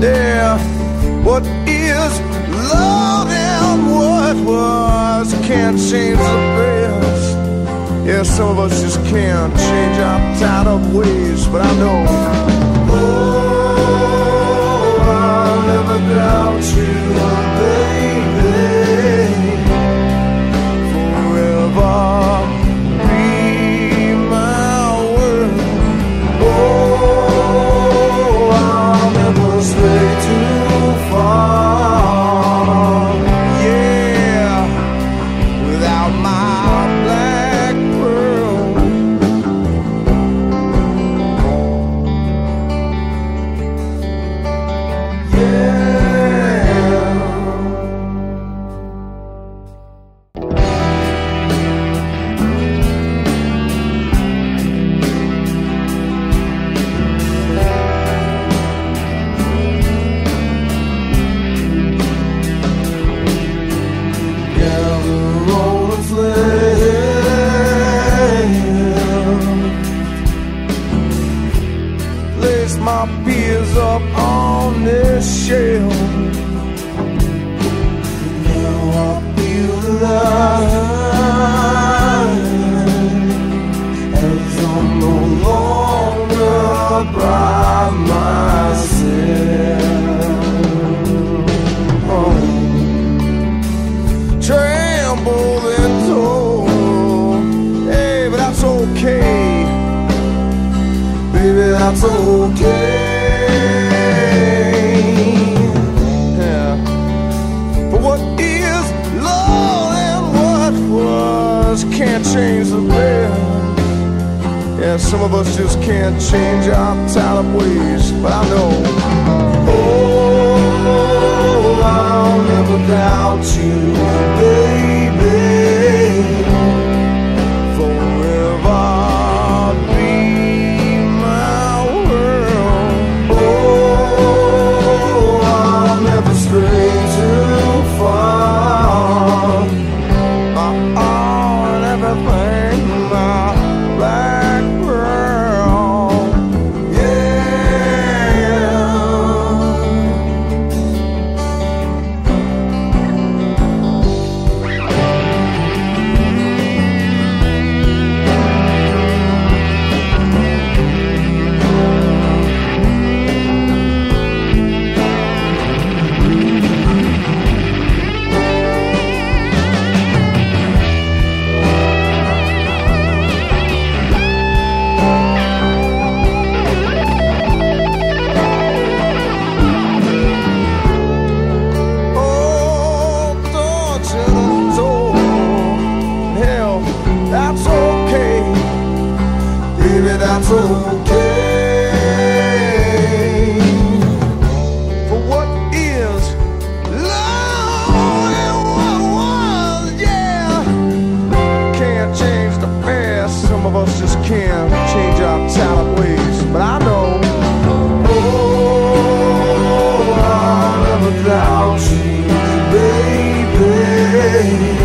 Yeah, what is love and what was can't change the best. Yeah, some of us just can't change our tied up ways, but I know. Peers up on this shelf. Now I feel alive as I'm no longer by Okay. Yeah. What is and what was can't change the. Yeah, some of us just can't change our up ways, but I know. Oh, I'll never doubt you, that's okay. For what is love and what was, yeah. Can't change the past. Some of us just can't change our talent ways. But I know. Oh, I'll never doubt you, baby.